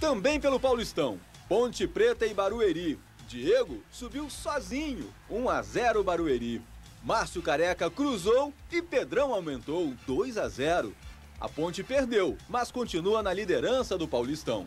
Também pelo Paulistão, Ponte Preta e Barueri. Diego subiu sozinho, 1 a 0 Barueri. Márcio Careca cruzou e Pedrão aumentou 2 a 0. A Ponte perdeu, mas continua na liderança do Paulistão.